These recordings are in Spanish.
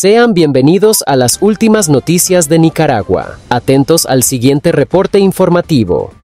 Sean bienvenidos a las últimas noticias de Nicaragua. Atentos al siguiente reporte informativo.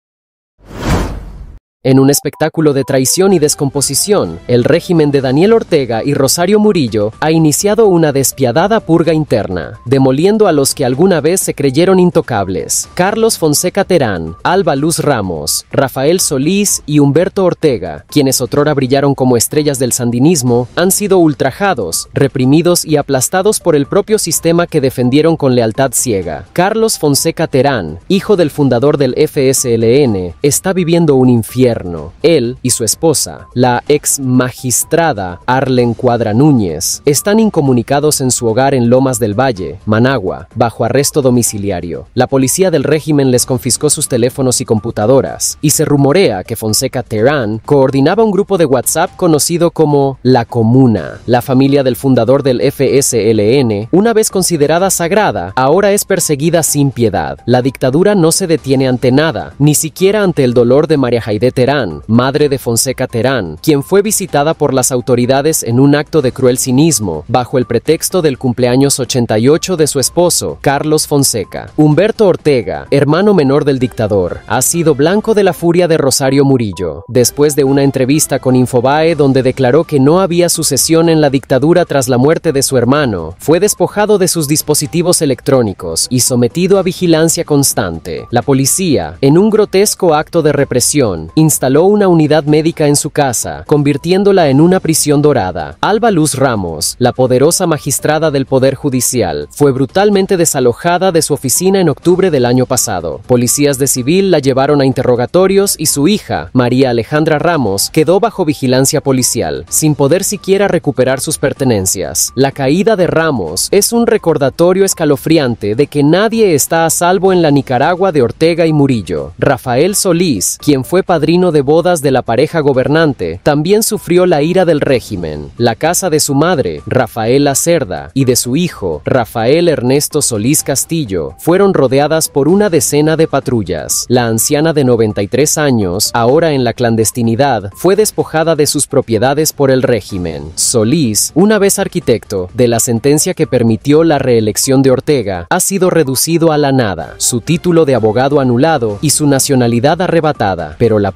En un espectáculo de traición y descomposición, el régimen de Daniel Ortega y Rosario Murillo ha iniciado una despiadada purga interna, demoliendo a los que alguna vez se creyeron intocables. Carlos Fonseca Terán, Alba Luz Ramos, Rafael Solís y Humberto Ortega, quienes otrora brillaron como estrellas del sandinismo, han sido ultrajados, reprimidos y aplastados por el propio sistema que defendieron con lealtad ciega. Carlos Fonseca Terán, hijo del fundador del FSLN, está viviendo un infierno él y su esposa, la ex magistrada Arlen Cuadra Núñez, están incomunicados en su hogar en Lomas del Valle, Managua, bajo arresto domiciliario. La policía del régimen les confiscó sus teléfonos y computadoras, y se rumorea que Fonseca Terán coordinaba un grupo de WhatsApp conocido como La Comuna. La familia del fundador del FSLN, una vez considerada sagrada, ahora es perseguida sin piedad. La dictadura no se detiene ante nada, ni siquiera ante el dolor de María Jaide Terán, madre de Fonseca Terán, quien fue visitada por las autoridades en un acto de cruel cinismo, bajo el pretexto del cumpleaños 88 de su esposo, Carlos Fonseca. Humberto Ortega, hermano menor del dictador, ha sido blanco de la furia de Rosario Murillo, después de una entrevista con Infobae donde declaró que no había sucesión en la dictadura tras la muerte de su hermano, fue despojado de sus dispositivos electrónicos y sometido a vigilancia constante. La policía, en un grotesco acto de represión, instaló una unidad médica en su casa, convirtiéndola en una prisión dorada. Alba Luz Ramos, la poderosa magistrada del Poder Judicial, fue brutalmente desalojada de su oficina en octubre del año pasado. Policías de civil la llevaron a interrogatorios y su hija, María Alejandra Ramos, quedó bajo vigilancia policial, sin poder siquiera recuperar sus pertenencias. La caída de Ramos es un recordatorio escalofriante de que nadie está a salvo en la Nicaragua de Ortega y Murillo. Rafael Solís, quien fue padrino de bodas de la pareja gobernante, también sufrió la ira del régimen. La casa de su madre, Rafaela Cerda, y de su hijo, Rafael Ernesto Solís Castillo, fueron rodeadas por una decena de patrullas. La anciana de 93 años, ahora en la clandestinidad, fue despojada de sus propiedades por el régimen. Solís, una vez arquitecto, de la sentencia que permitió la reelección de Ortega, ha sido reducido a la nada, su título de abogado anulado y su nacionalidad arrebatada, pero la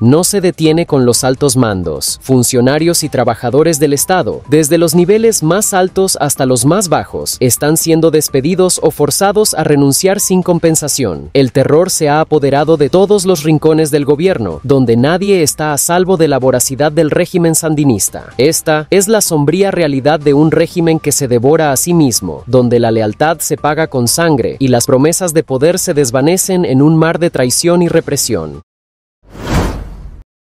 no se detiene con los altos mandos, funcionarios y trabajadores del Estado, desde los niveles más altos hasta los más bajos, están siendo despedidos o forzados a renunciar sin compensación. El terror se ha apoderado de todos los rincones del gobierno, donde nadie está a salvo de la voracidad del régimen sandinista. Esta es la sombría realidad de un régimen que se devora a sí mismo, donde la lealtad se paga con sangre y las promesas de poder se desvanecen en un mar de traición y represión.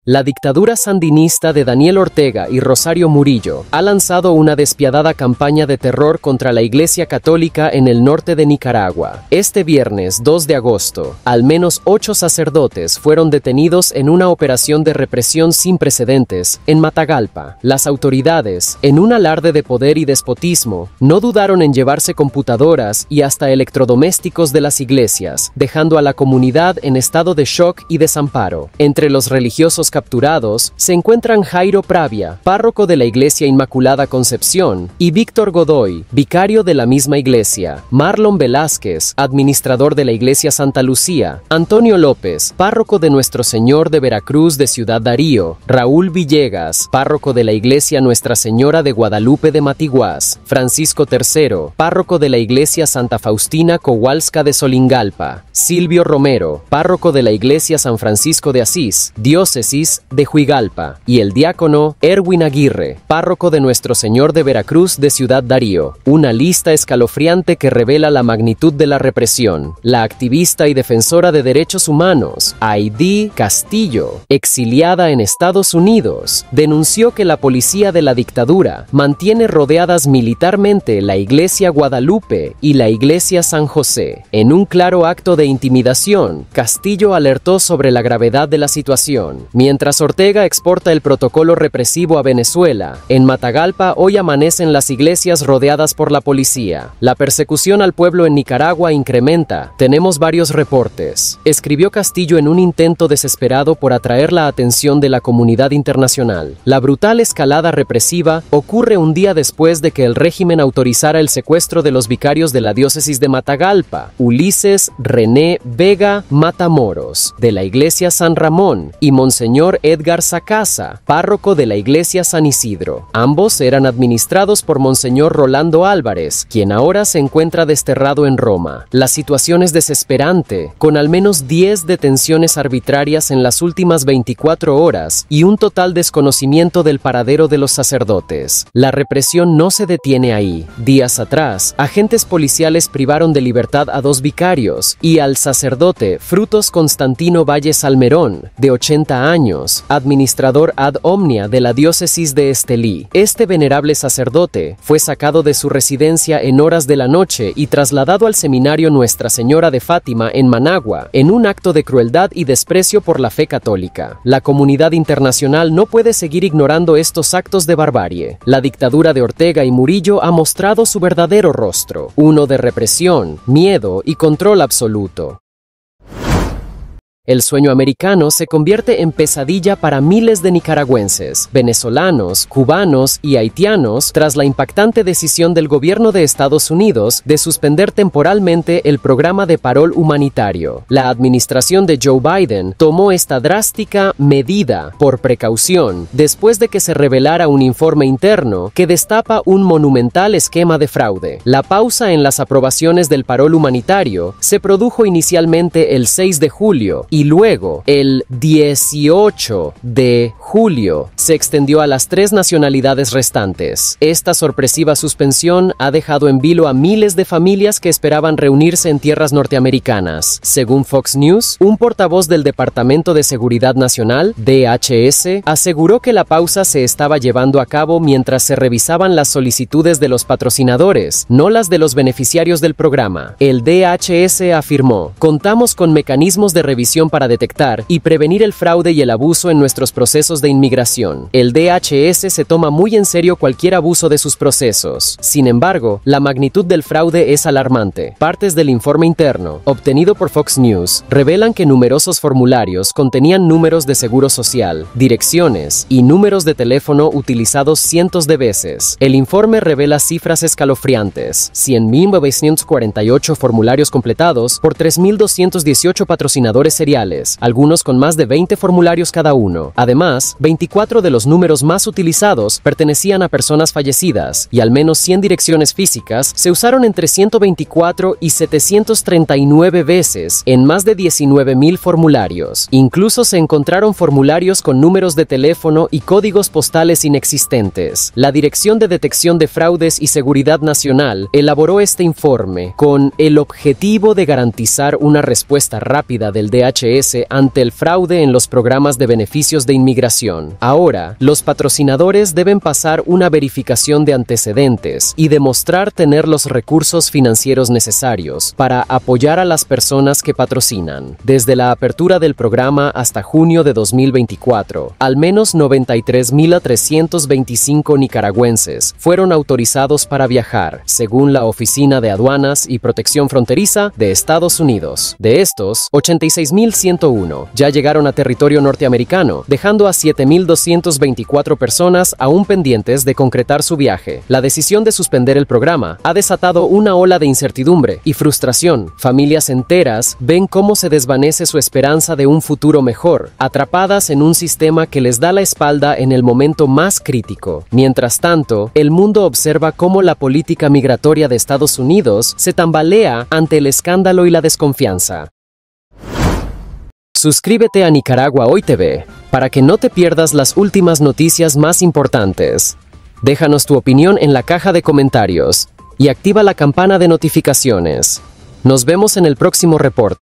La dictadura sandinista de Daniel Ortega y Rosario Murillo ha lanzado una despiadada campaña de terror contra la Iglesia Católica en el norte de Nicaragua. Este viernes 2 de agosto, al menos ocho sacerdotes fueron detenidos en una operación de represión sin precedentes en Matagalpa. Las autoridades, en un alarde de poder y despotismo, no dudaron en llevarse computadoras y hasta electrodomésticos de las iglesias, dejando a la comunidad en estado de shock y desamparo. Entre los religiosos capturados se encuentran Jairo Pravia, párroco de la Iglesia Inmaculada Concepción, y Víctor Godoy, vicario de la misma iglesia, Marlon Velázquez, administrador de la Iglesia Santa Lucía, Antonio López, párroco de Nuestro Señor de Veracruz de Ciudad Darío, Raúl Villegas, párroco de la Iglesia Nuestra Señora de Guadalupe de Matiguás, Francisco III, párroco de la Iglesia Santa Faustina Kowalska de Solingalpa, Silvio Romero, párroco de la Iglesia San Francisco de Asís, diócesis de Huigalpa, y el diácono Erwin Aguirre, párroco de Nuestro Señor de Veracruz de Ciudad Darío. Una lista escalofriante que revela la magnitud de la represión. La activista y defensora de derechos humanos, Aidí Castillo, exiliada en Estados Unidos, denunció que la policía de la dictadura mantiene rodeadas militarmente la Iglesia Guadalupe y la Iglesia San José. En un claro acto de intimidación, Castillo alertó sobre la gravedad de la situación. Mientras Ortega exporta el protocolo represivo a Venezuela, en Matagalpa hoy amanecen las iglesias rodeadas por la policía. La persecución al pueblo en Nicaragua incrementa. Tenemos varios reportes. Escribió Castillo en un intento desesperado por atraer la atención de la comunidad internacional. La brutal escalada represiva ocurre un día después de que el régimen autorizara el secuestro de los vicarios de la diócesis de Matagalpa, Ulises René Vega Matamoros, de la iglesia San Ramón, y Monseñor Edgar Sacasa, párroco de la iglesia San Isidro. Ambos eran administrados por Monseñor Rolando Álvarez, quien ahora se encuentra desterrado en Roma. La situación es desesperante, con al menos 10 detenciones arbitrarias en las últimas 24 horas y un total desconocimiento del paradero de los sacerdotes. La represión no se detiene ahí. Días atrás, agentes policiales privaron de libertad a dos vicarios y al sacerdote Frutos Constantino Valle Salmerón, de 80 años, administrador ad omnia de la diócesis de Estelí. Este venerable sacerdote fue sacado de su residencia en horas de la noche y trasladado al seminario Nuestra Señora de Fátima en Managua, en un acto de crueldad y desprecio por la fe católica. La comunidad internacional no puede seguir ignorando estos actos de barbarie. La dictadura de Ortega y Murillo ha mostrado su verdadero rostro, uno de represión, miedo y control absoluto. El sueño americano se convierte en pesadilla para miles de nicaragüenses, venezolanos, cubanos y haitianos tras la impactante decisión del gobierno de Estados Unidos de suspender temporalmente el programa de parol humanitario. La administración de Joe Biden tomó esta drástica medida por precaución después de que se revelara un informe interno que destapa un monumental esquema de fraude. La pausa en las aprobaciones del parol humanitario se produjo inicialmente el 6 de julio y luego, el 18 de julio, se extendió a las tres nacionalidades restantes. Esta sorpresiva suspensión ha dejado en vilo a miles de familias que esperaban reunirse en tierras norteamericanas. Según Fox News, un portavoz del Departamento de Seguridad Nacional, DHS, aseguró que la pausa se estaba llevando a cabo mientras se revisaban las solicitudes de los patrocinadores, no las de los beneficiarios del programa. El DHS afirmó, contamos con mecanismos de revisión para detectar y prevenir el fraude y el abuso en nuestros procesos de inmigración. El DHS se toma muy en serio cualquier abuso de sus procesos. Sin embargo, la magnitud del fraude es alarmante. Partes del informe interno, obtenido por Fox News, revelan que numerosos formularios contenían números de seguro social, direcciones y números de teléfono utilizados cientos de veces. El informe revela cifras escalofriantes. 100.948 formularios completados por 3.218 patrocinadores seriales algunos con más de 20 formularios cada uno. Además, 24 de los números más utilizados pertenecían a personas fallecidas y al menos 100 direcciones físicas se usaron entre 124 y 739 veces en más de 19.000 formularios. Incluso se encontraron formularios con números de teléfono y códigos postales inexistentes. La Dirección de Detección de Fraudes y Seguridad Nacional elaboró este informe con el objetivo de garantizar una respuesta rápida del DHS ante el fraude en los programas de beneficios de inmigración. Ahora, los patrocinadores deben pasar una verificación de antecedentes y demostrar tener los recursos financieros necesarios para apoyar a las personas que patrocinan. Desde la apertura del programa hasta junio de 2024, al menos 93.325 nicaragüenses fueron autorizados para viajar, según la Oficina de Aduanas y Protección Fronteriza de Estados Unidos. De estos, 86.000 101 ya llegaron a territorio norteamericano, dejando a 7.224 personas aún pendientes de concretar su viaje. La decisión de suspender el programa ha desatado una ola de incertidumbre y frustración. Familias enteras ven cómo se desvanece su esperanza de un futuro mejor, atrapadas en un sistema que les da la espalda en el momento más crítico. Mientras tanto, el mundo observa cómo la política migratoria de Estados Unidos se tambalea ante el escándalo y la desconfianza. Suscríbete a Nicaragua Hoy TV para que no te pierdas las últimas noticias más importantes. Déjanos tu opinión en la caja de comentarios y activa la campana de notificaciones. Nos vemos en el próximo reporte.